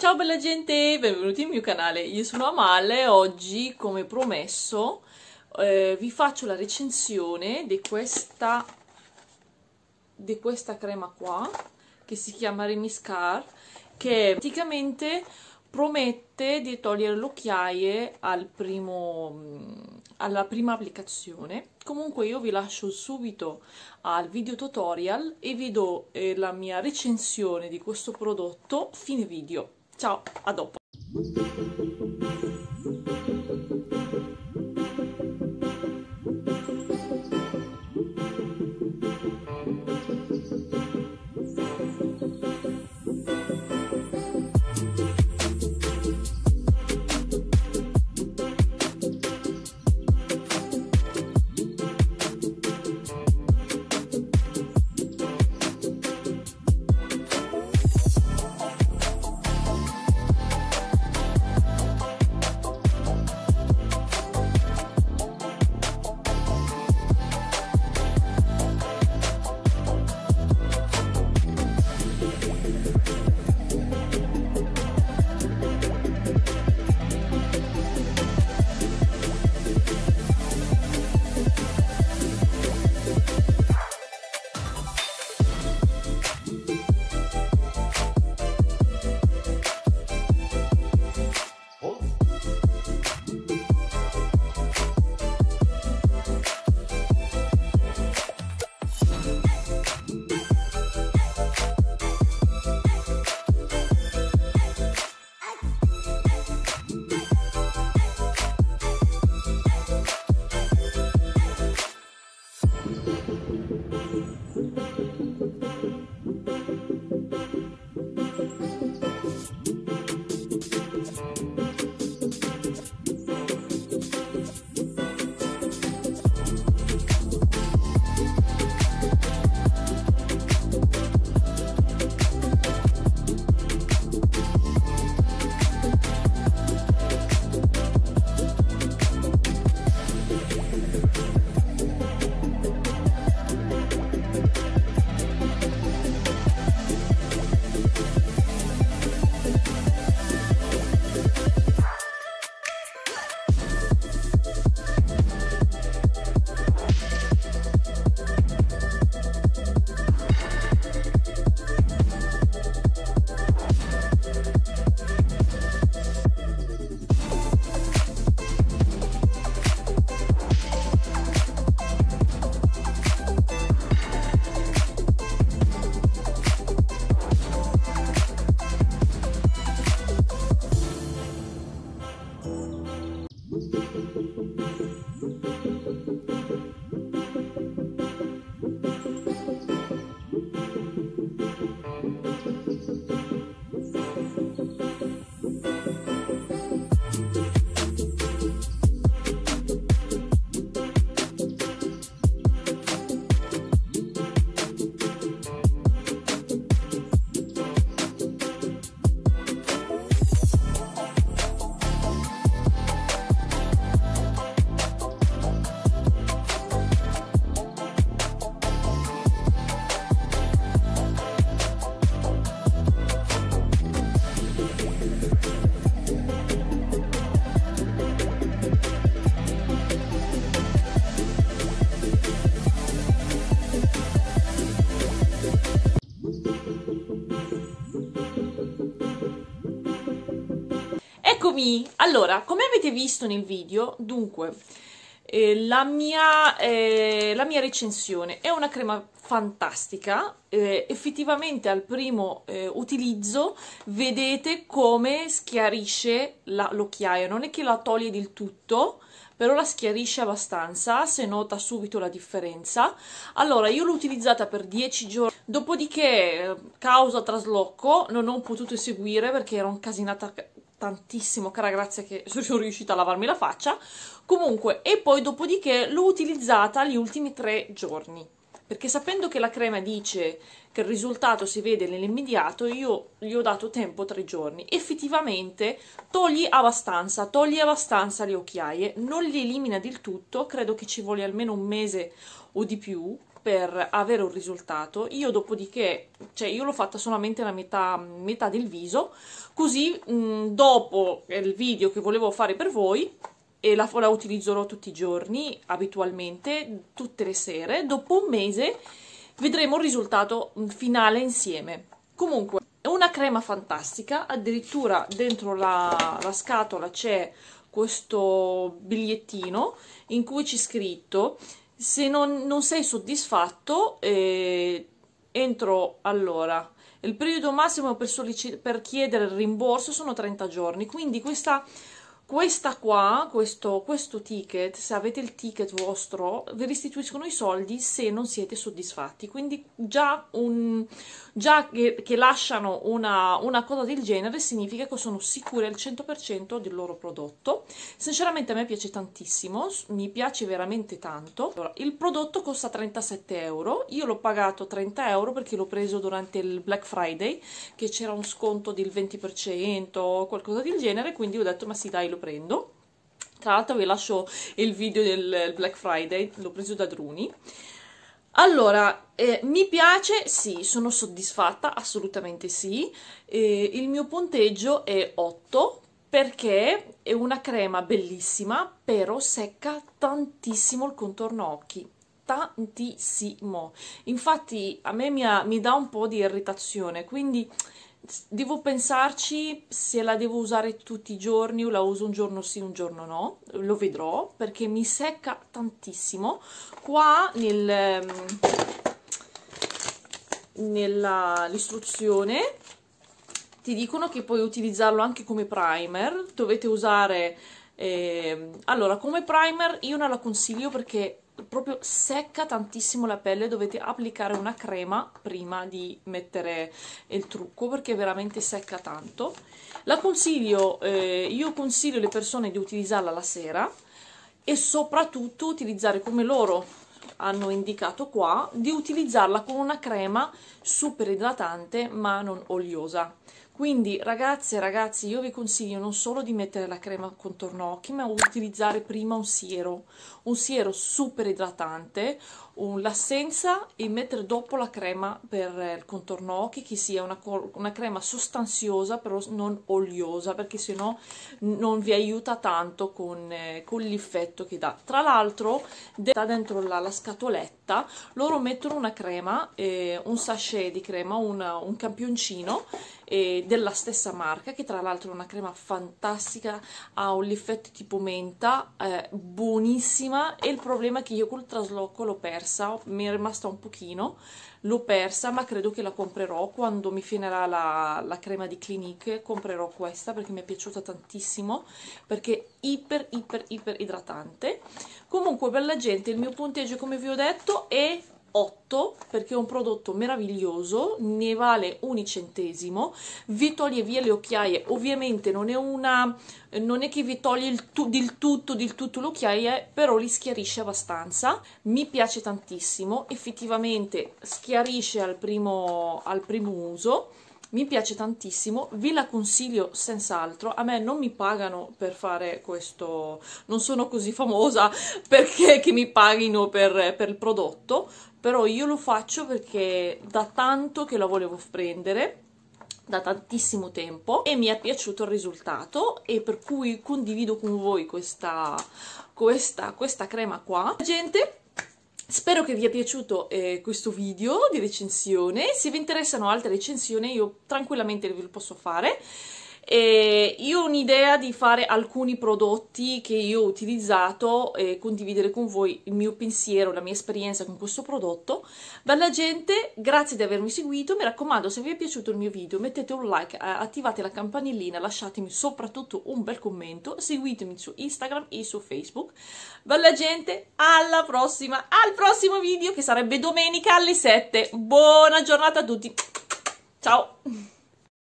Ciao bella gente, benvenuti nel mio canale, io sono Amale e oggi come promesso eh, vi faccio la recensione di questa, di questa crema qua che si chiama Remiscar che praticamente promette di togliere le occhiaie al primo, alla prima applicazione. Comunque io vi lascio subito al video tutorial e vi do eh, la mia recensione di questo prodotto fine video ciao a dopo Eccomi! Allora, come avete visto nel video, dunque, eh, la, mia, eh, la, mia, recensione è una crema fantastica, eh, effettivamente al primo eh, utilizzo vedete come schiarisce l'occhiaia, non è che la toglie del tutto, però la schiarisce abbastanza, se nota subito la differenza. Allora, io l'ho utilizzata per 10 giorni, dopodiché, causa trasloco, non ho potuto seguire perché ero incasinata tantissimo, cara grazia che sono riuscita a lavarmi la faccia. Comunque, e poi dopodiché l'ho utilizzata gli ultimi tre giorni. Perché sapendo che la crema dice che il risultato si vede nell'immediato, io gli ho dato tempo tre giorni. Effettivamente togli abbastanza, togli abbastanza le occhiaie, non li elimina del tutto, credo che ci voglia almeno un mese o di più, per avere un risultato. Io dopodiché, cioè io l'ho fatta solamente la metà, metà del viso, così mh, dopo il video che volevo fare per voi, e la, la utilizzerò tutti i giorni, abitualmente, tutte le sere, dopo un mese vedremo il risultato finale insieme. Comunque, è una crema fantastica, addirittura dentro la, la scatola c'è questo bigliettino in cui c'è scritto se non, non sei soddisfatto eh, entro allora. Il periodo massimo per, per chiedere il rimborso sono 30 giorni quindi questa questa qua, questo, questo, ticket, se avete il ticket vostro, vi restituiscono i soldi se non siete soddisfatti. Quindi già, un, già che, che, lasciano una, una, cosa del genere significa che sono sicure al 100% del loro prodotto. Sinceramente a me piace tantissimo, mi piace veramente tanto. Allora, il prodotto costa 37 euro, io l'ho pagato 30 euro perché l'ho preso durante il Black Friday, che c'era un sconto del 20% o qualcosa del genere, quindi ho detto ma sì dai lo prendo. Tra l'altro vi lascio il video del Black Friday, l'ho preso da Druni. Allora, eh, mi piace? Sì, sono soddisfatta, assolutamente sì. Eh, il mio punteggio è 8 perché è una crema bellissima, però secca tantissimo il contorno occhi tantissimo infatti a me mi, mi dà un po' di irritazione quindi devo pensarci se la devo usare tutti i giorni o la uso un giorno sì, un giorno no, lo vedrò perché mi secca tantissimo. Qua nel, nell'istruzione ti dicono che puoi utilizzarlo anche come primer, dovete usare... Eh, allora, come primer io non la consiglio perché proprio secca tantissimo la pelle dovete applicare una crema prima di mettere il trucco perché veramente secca tanto. La consiglio eh, io consiglio alle persone di utilizzarla la sera e soprattutto utilizzare come loro hanno indicato qua di utilizzarla con una crema super idratante ma non oliosa quindi ragazze e ragazzi io vi consiglio non solo di mettere la crema contorno occhi ma utilizzare prima un siero, un siero super idratante, l'essenza e mettere dopo la crema per il contorno occhi che sia una, una crema sostanziosa però non oliosa perché sennò non vi aiuta tanto con, eh, con l'effetto che dà. Tra l'altro dentro la, la, scatoletta loro mettono una crema, eh, un sachet di crema, una, un campioncino eh, della stessa marca che tra l'altro è una crema fantastica ha un effetto tipo menta eh, buonissima e il problema è che io col trasloco l'ho persa mi è rimasta un pochino l'ho persa ma credo che la comprerò quando mi finirà la, la crema di Clinique comprerò questa perché mi è piaciuta tantissimo perché è iper iper iper idratante. Comunque bella gente il mio punteggio come vi ho detto è 8 perché è un prodotto meraviglioso, ne vale un centesimo, vi toglie via le occhiaie, ovviamente non è una non è che vi toglie il, tu, il tutto del tutto le occhiaie, però li schiarisce abbastanza, mi piace tantissimo, effettivamente schiarisce al primo, al primo uso, mi piace tantissimo, vi la consiglio senz'altro, a me non mi pagano per fare questo, non sono così famosa perché mi paghino per, per il prodotto, però io lo faccio perché da tanto che la volevo prendere da tantissimo tempo e mi è piaciuto il risultato e per cui condivido con voi questa, questa, questa crema qua gente Spero che vi sia piaciuto eh, questo video di recensione, se vi interessano altre recensioni io tranquillamente ve lo posso fare. E io ho un'idea di fare alcuni prodotti che io ho utilizzato e condividere con voi il mio pensiero, la mia esperienza con questo prodotto. Bella gente, grazie di avermi seguito, mi raccomando se vi è piaciuto il mio video mettete un like, attivate la campanellina, lasciatemi soprattutto un bel commento, seguitemi su Instagram e su Facebook. Bella gente, alla prossima, al prossimo video che sarebbe domenica alle 7. Buona giornata a tutti, ciao!